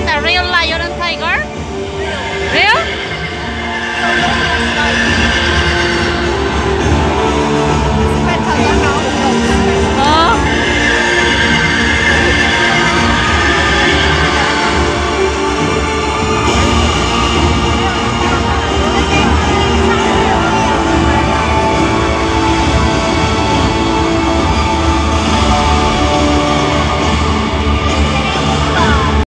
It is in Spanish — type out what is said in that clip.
the real lion